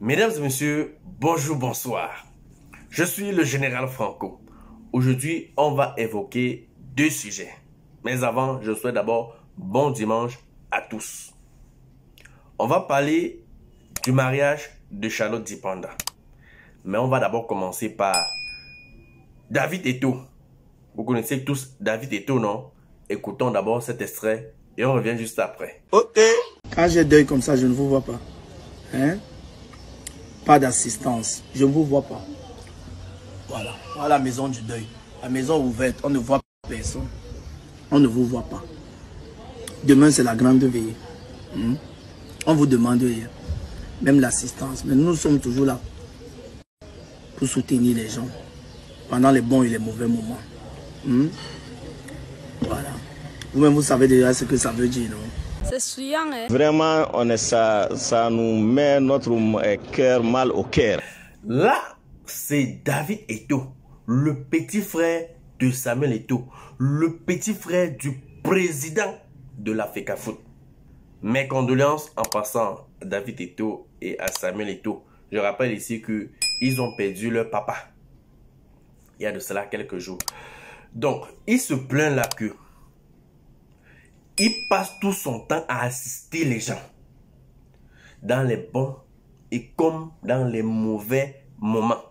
Mesdames et messieurs, bonjour, bonsoir. Je suis le général Franco. Aujourd'hui, on va évoquer deux sujets. Mais avant, je souhaite d'abord bon dimanche à tous. On va parler du mariage de Charlotte Dipanda. Mais on va d'abord commencer par David Eto. Vous connaissez tous David Eto, non? Écoutons d'abord cet extrait et on revient juste après. Ok. Quand j'ai deuil comme ça, je ne vous vois pas. Hein? Pas d'assistance. Je ne vous vois pas. Voilà. Voilà la maison du deuil. La maison ouverte. On ne voit personne. On ne vous voit pas. Demain, c'est la grande veille. Hmm? On vous demande rien. Même l'assistance. Mais nous sommes toujours là pour soutenir les gens pendant les bons et les mauvais moments. Hmm? Voilà. Vous-même, vous savez déjà ce que ça veut dire, non? C'est souillant, hein? Vraiment, on est, ça, ça nous met notre cœur mal au cœur. Là, c'est David Eto, le petit frère de Samuel Eto, le petit frère du président de la FECAFOOT. Mes condoléances en passant à David Eto et à Samuel Eto. Je rappelle ici que ils ont perdu leur papa. Il y a de cela quelques jours. Donc, il se plaint là que il passe tout son temps à assister les gens dans les bons et comme dans les mauvais moments.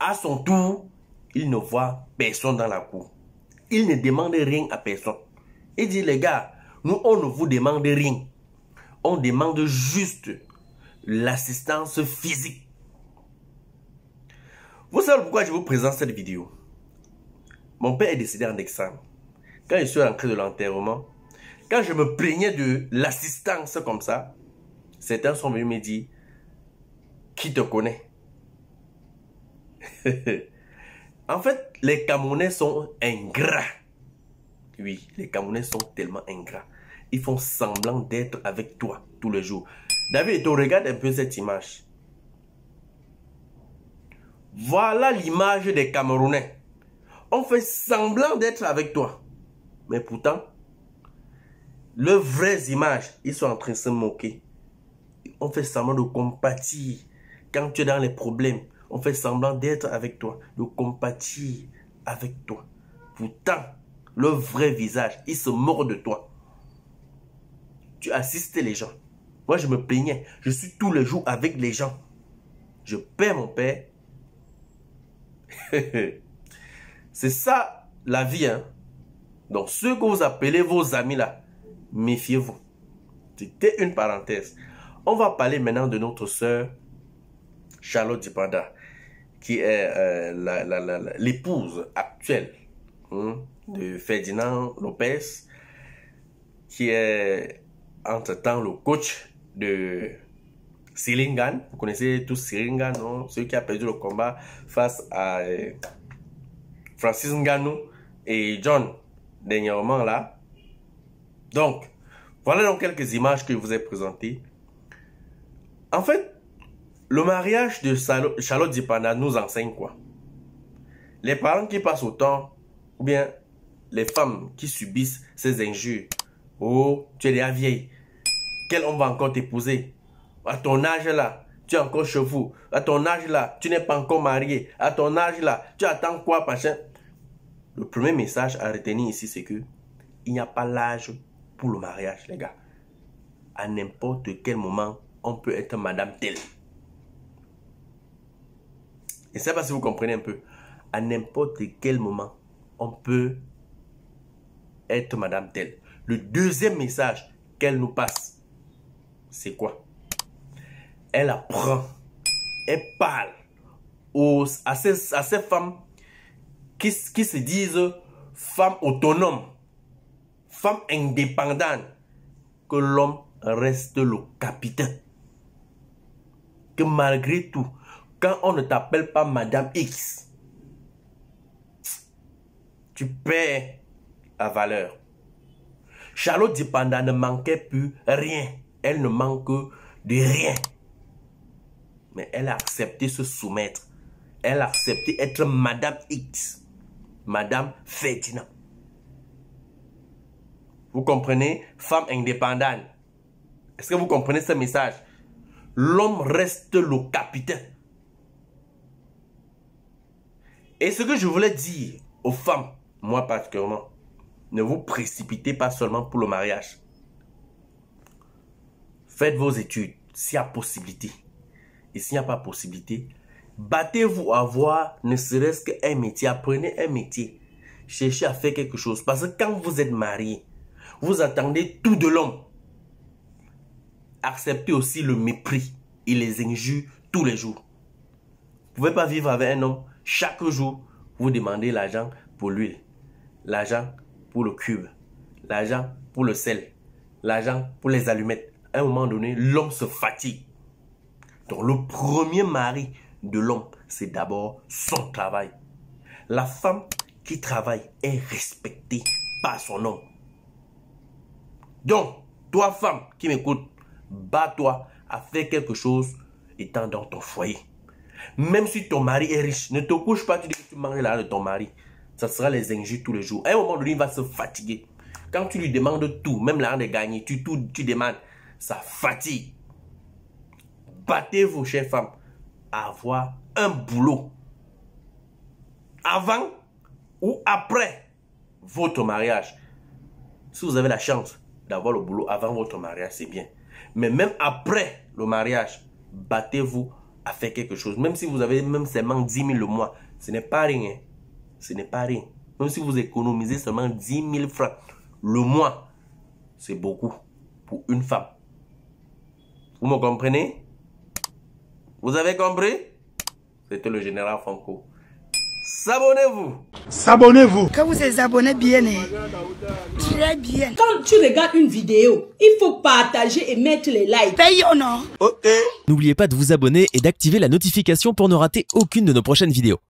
À son tour, il ne voit personne dans la cour. Il ne demande rien à personne. Il dit, les gars, nous, on ne vous demande rien. On demande juste l'assistance physique. Vous savez pourquoi je vous présente cette vidéo? Mon père est décédé en examen. Quand je suis rentré de l'enterrement, quand je me plaignais de l'assistance comme ça, certains sont venus me dire, qui te connaît? En fait, les Camerounais sont ingrats. Oui, les Camerounais sont tellement ingrats. Ils font semblant d'être avec toi tous les jours. David, tu regarde un peu cette image. Voilà l'image des Camerounais. On fait semblant d'être avec toi. Mais pourtant, leurs vraies images, ils sont en train de se moquer. On fait semblant de compatir. Quand tu es dans les problèmes, on fait semblant d'être avec toi, de compatir avec toi. Pourtant, le vrai visage, il se mord de toi. Tu assistes les gens. Moi, je me plaignais. Je suis tous les jours avec les gens. Je perds mon père. C'est ça la vie. Hein? Donc, ceux que vous appelez vos amis là, méfiez-vous. C'était une parenthèse. On va parler maintenant de notre sœur Charlotte Dipanda, qui est euh, l'épouse actuelle hein, de Ferdinand Lopez, qui est entre-temps le coach de Silingan. Vous connaissez tous Silingan, non? Celui qui a perdu le combat face à euh, Francis Ngannou et John dernièrement là. Donc, voilà donc quelques images que je vous ai présentées. En fait, le mariage de Charlotte Dipanda nous enseigne quoi? Les parents qui passent au temps, ou bien les femmes qui subissent ces injures. Oh, tu es déjà vieille. Quel homme va encore t'épouser? À ton âge là, tu es encore chevaux. À ton âge là, tu n'es pas encore marié. À ton âge là, tu attends quoi, machin? Le premier message à retenir ici, c'est que il n'y a pas l'âge pour le mariage, les gars. À n'importe quel moment, on peut être madame telle. Et ça, pas si vous comprenez un peu. À n'importe quel moment, on peut être madame telle. Le deuxième message qu'elle nous passe, c'est quoi? Elle apprend, elle parle aux, à, ces, à ces femmes qui, qui se disent femmes autonomes femme indépendante, que l'homme reste le capitaine. Que malgré tout, quand on ne t'appelle pas Madame X, tu perds la valeur. Charlotte Dipanda ne manquait plus rien. Elle ne manque de rien. Mais elle a accepté se soumettre. Elle a accepté être Madame X. Madame Ferdinand. Vous comprenez? Femme indépendante. Est-ce que vous comprenez ce message? L'homme reste le capitaine. Et ce que je voulais dire aux femmes, moi particulièrement, ne vous précipitez pas seulement pour le mariage. Faites vos études s'il y a possibilité. Et s'il n'y a pas possibilité, battez-vous à avoir ne serait-ce qu'un métier. Apprenez un métier. Cherchez à faire quelque chose. Parce que quand vous êtes marié, vous attendez tout de l'homme. Acceptez aussi le mépris et les injures tous les jours. Vous ne pouvez pas vivre avec un homme. Chaque jour, vous demandez l'argent pour l'huile, l'argent pour le cube, l'argent pour le sel, l'argent pour les allumettes. À un moment donné, l'homme se fatigue. Donc le premier mari de l'homme, c'est d'abord son travail. La femme qui travaille est respectée par son homme. Donc, toi femme qui m'écoute, bats-toi à faire quelque chose étant dans ton foyer. Même si ton mari est riche, ne te couche pas, tu dis que tu manges l'argent de ton mari. Ça sera les injures tous les jours. À un moment donné, il va se fatiguer. Quand tu lui demandes tout, même l'argent de gagner, tu, tu demandes, ça fatigue. Battez-vous, chères femmes, à avoir un boulot. Avant ou après votre mariage. Si vous avez la chance d'avoir le boulot avant votre mariage, c'est bien. Mais même après le mariage, battez-vous à faire quelque chose. Même si vous avez même seulement 10 000 le mois, ce n'est pas rien. Ce n'est pas rien. Même si vous économisez seulement 10 000 francs le mois, c'est beaucoup pour une femme. Vous me comprenez? Vous avez compris? C'était le général Franco. S'abonnez-vous. S'abonnez-vous. Quand vous êtes abonné bien, hein. très bien. Quand tu regardes une vidéo, il faut partager et mettre les likes. Paye ou non Ok. N'oubliez pas de vous abonner et d'activer la notification pour ne rater aucune de nos prochaines vidéos.